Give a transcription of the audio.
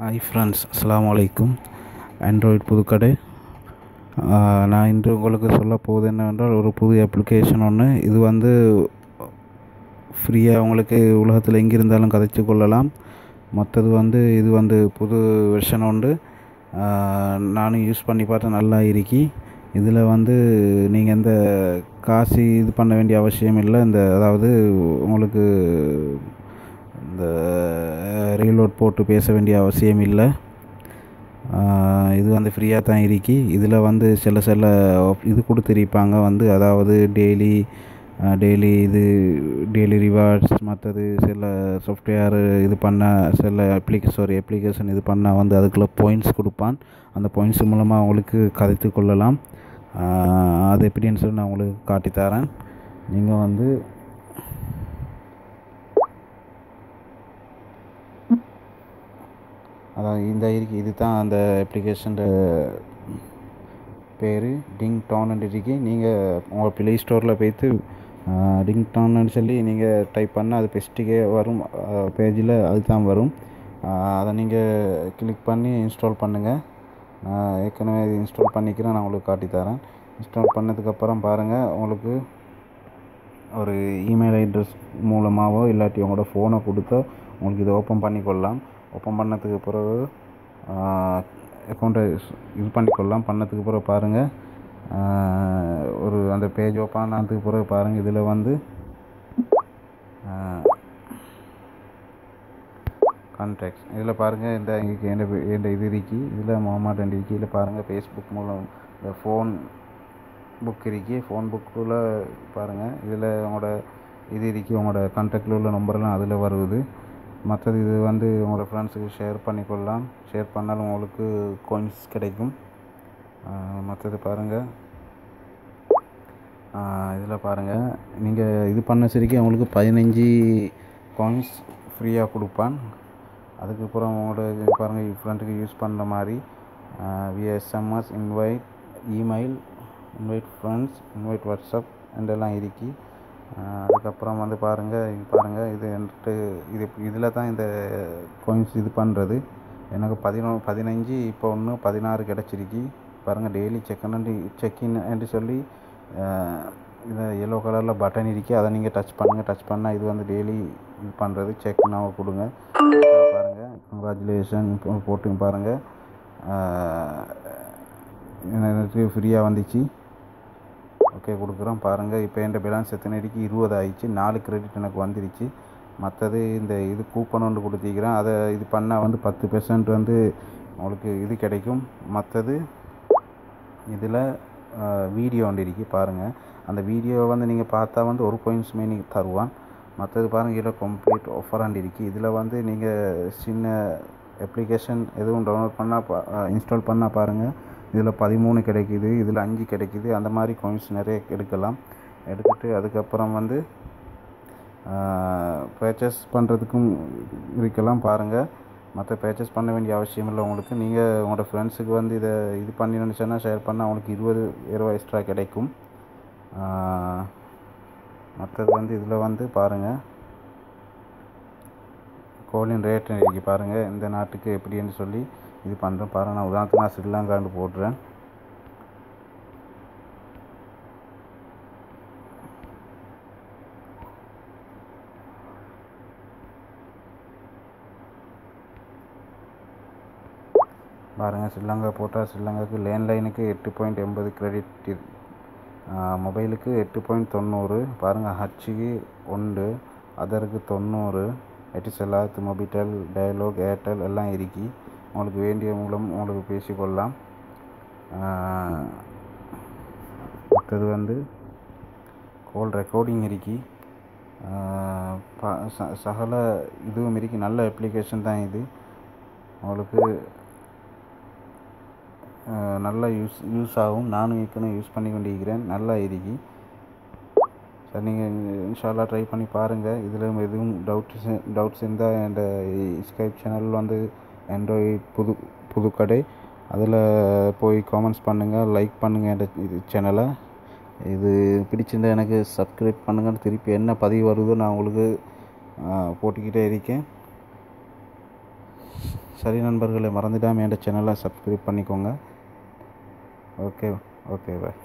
Hi friends அஸ்லாம் வலைக்கும் Android Puthukkadai. நான் இன்று உங்களுக்கு சொல்ல போவது என்னவென்றால் ஒரு புது அப்ளிகேஷன் ஒன்று இது வந்து ஃப்ரீயாக உங்களுக்கு உலகத்தில் எங்கே இருந்தாலும் கதைச்சு கொள்ளலாம். மற்றது வந்து இது வந்து புது வெர்ஷன் உண்டு. நானும் யூஸ் பண்ணி பார்த்தேன் நல்லா இருக்கி. இதில் வந்து நீங்கள் எந்த காசு இது பண்ண வேண்டிய அவசியம் இல்லை. இந்த அதாவது உங்களுக்கு இந்த ரீலோட் போட்டு பேச வேண்டிய அவசியம் இல்லை. இது வந்து ஃப்ரீயாக தான் இருக்கி. இதில் வந்து சில சில இது கொடுத்துருப்பாங்க. வந்து அதாவது டெய்லி டெய்லி இது டெய்லி ரிவார்ட்ஸ் மற்றது சில சாஃப்ட்வேர் இது பண்ண சில அப்ளிகே சாரி அப்ளிகேஷன் இது பண்ணால் வந்து அதுக்குள்ளே பாயிண்ட்ஸ் கொடுப்பான். அந்த பாயிண்ட்ஸ் மூலமாக அவங்களுக்கு கதைத்து கொள்ளலாம். அது எப்படின்னு சொல்லி நான் உங்களுக்கு காட்டித்தரேன் நீங்கள் வந்து அதான் இந்த இருக்கு இது தான் அந்த அப்ளிகேஷன் பேர். டிங் டவுன் இருக்கு. நீங்கள் உங்கள் ப்ளே ஸ்டோரில் போய்த்து டிங் டான்னு சொல்லி நீங்கள் டைப் பண்ணால் அது பெஸ்ட்டுக்கே வரும். பேஜில் அது தான் வரும். அதை நீங்கள் கிளிக் பண்ணி இன்ஸ்டால் பண்ணுங்கள் நான் ஏற்கனவே இது இன்ஸ்டால் பண்ணிக்கிறேன். நான் உங்களுக்கு காட்டித்தரேன் இன்ஸ்டால் பண்ணதுக்கப்புறம் பாருங்கள் உங்களுக்கு ஒரு இமெயில் அட்ரஸ் மூலமாகவோ இல்லாட்டி உங்களோட ஃபோனை கொடுத்தோ உங்களுக்கு இதை ஓப்பன் பண்ணிக்கொள்ளலாம் ஓப்பன் பண்ணதுக்கு பிறகு அக்கௌண்ட்டை இது பண்ணிக்கொள்ளலாம். பண்ணதுக்கு பிறகு பாருங்கள் ஒரு அந்த பேஜ் ஓப்பன் ஆனதுக்கு பிறகு பாருங்கள் இதில் வந்து கான்டாக்ட்ஸ் இதில் பாருங்கள் இந்த இங்கே எந்த எந்த இது இருக்கி. இதில் மாமா ரெண்டு இருக்கி. இதில் பாருங்கள் ஃபேஸ்புக் மூலம் இந்த ஃபோன் புக் இருக்கி. ஃபோன் புக்கில் பாருங்கள் இதில் உங்களோட இது இருக்கி. உங்களோட கான்டாக்டில் உள்ள நம்பர்லாம் அதில் வருது. மற்றது இது வந்து உங்களோட ஃப்ரெண்ட்ஸுக்கு ஷேர் பண்ணிக்கொள்ளலாம். ஷேர் பண்ணாலும் உங்களுக்கு கோயின்ஸ் கிடைக்கும். மற்றது பாருங்கள் இதில் பாருங்கள் நீங்கள் இது பண்ண சரிக்கு உங்களுக்கு பதினஞ்சு காயின்ஸ் ஃப்ரீயாக கொடுப்பான். அதுக்கப்புறம் உங்களோட இது பாருங்கள் ஃப்ரெண்டுக்கு யூஸ் பண்ணுற மாதிரி விஎஸ்எம்எஸ் SMS invite email invite friends invite WhatsApp இதெல்லாம் இருக்குது அதுக்கப்புறம் வந்து பாருங்கள் இது பாருங்கள் இது வந்துட்டு இது இதில் தான் இந்த கோயின்ஸ் இது பண்ணுறது எனக்கு பதினொ பதினஞ்சு இப்போ ஒன்று பதினாறு கிடச்சிருக்கு. பாருங்கள் டெய்லி செக்இன் செக்இன் என்று சொல்லி இந்த எல்லோ கலரில் பட்டன் இருக்கு. அதை நீங்கள் டச் பண்ணுங்கள் டச் பண்ணால் இது வந்து டெய்லி இது பண்ணுறது செக் now கொடுங்க. பாருங்கள் கங்க்ராச்சுலேஷன் போட்டு பாருங்கள் எனக்கு ஃப்ரீயாக வந்துச்சு. ஓகே கொடுக்குறோம். பாருங்கள் இப்போ என் பேலன்ஸ் எத்தனை அடிக்கு? இருபது ஆயிடுச்சு. நாலு கிரெடிட் எனக்கு வந்துடுச்சு மற்றது இந்த இது கூப்பன் ஒன்று கொடுத்திருக்கிறேன். அதை இது பண்ணால் வந்து பத்து பெர்சன்ட் வந்து உங்களுக்கு இது கிடைக்கும். மற்றது இதில் வீடியோ ஒன்று இருக்கு. பாருங்கள் அந்த வீடியோவை வந்து நீங்கள் பார்த்தா வந்து ஒரு பாயிண்ட்ஸ் மீனிங் தருவான். மற்றது பாருங்கள் இதில் கம்ப்ளீட் ஆஃபராண்டு இருக்குது இதில் வந்து நீங்கள் சின்ன அப்ளிகேஷன் எதுவும் டவுன்லோட் பண்ணால் இன்ஸ்டால் பண்ணால் பாருங்கள் இதில் பதிமூணு கிடைக்கிது இதில் அஞ்சு கிடைக்கிது அந்த மாதிரி coins நிறைய எடுக்கலாம். எடுத்துகிட்டு அதுக்கப்புறம் வந்து பர்ச்சேஸ் பண்ணுறதுக்கும் இருக்கலாம் பாருங்கள் மற்ற பர்ச்சேஸ் பண்ண வேண்டிய அவசியம் இல்லை உங்களுக்கு. நீங்கள் உங்களோட ஃப்ரெண்ட்ஸுக்கு வந்து இதை இது பண்ணி நினச்சேன்னா ஷேர் பண்ணால் அவங்களுக்கு இருபது இருபது எக்ஸ்ட்ரா கிடைக்கும். மற்றது வந்து இதில் வந்து பாருங்கள் கோலின் ரேட் இருக்கு பாருங்கள் இந்த நாட்டுக்கு எப்படின்னு சொல்லி இது பண்ணுறேன் பாருங்கள் நான் உதாரணத்துக்கு நான் ஸ்ரீலங்கான்னு போடுறேன். பாருங்கள் ஸ்ரீலங்கா போட்டால் ஸ்ரீலங்காவுக்கு லேண்ட்லைனுக்கு எட்டு பாயிண்ட் எண்பது கிரெடிட் மொபைலுக்கு எட்டு பாயிண்ட் தொண்ணூறு. பாருங்கள் ஹச்சுக்கு ஒன்று அதற்கு தொண்ணூறு. எட்டிசெல்லாத் மொபிட்டெல் டயலாக் ஏர்டெல் எல்லாம் இருக்கு உங்களுக்கு வேண்டிய மூலம் உங்களுக்கு பேசிக்கொள்ளலாம். மற்றது வந்து கால் ரெக்கார்டிங் இருக்கு சகல இதுவும் இருக்கு நல்ல அப்ளிகேஷன் தான் இது. உங்களுக்கு நல்லா யூஸ் யூஸ் ஆகும். நானும் ஏற்கனவே யூஸ் பண்ணி கொண்டிருக்கிறேன் நல்லா இருக்கு சார் நீங்கள் இன்ஷால்லா ட்ரை பண்ணி பாருங்கள் இதில் எதுவும் டவுட்ஸ் டவுட்ஸ் இருந்தால் என் ஸ்கைப் சேனல் வந்து ஆண்ட்ராய்ட் புது புதுக்கடை அதில் போய் காமெண்ட்ஸ் பண்ணுங்கள் லைக் பண்ணுங்கள் என் இது சேனலை இது பிடிச்சிருந்தா எனக்கு சப்ஸ்கிரைப் பண்ணுங்கள் திருப்பி என்ன பதிவு வருதோ நான் உங்களுக்கு போட்டுக்கிட்டே இருக்கேன். சரி நண்பர்களை மறந்துடாமல் என் சேனலை சப்ஸ்கிரைப் பண்ணிக்கோங்க. Okay okay bye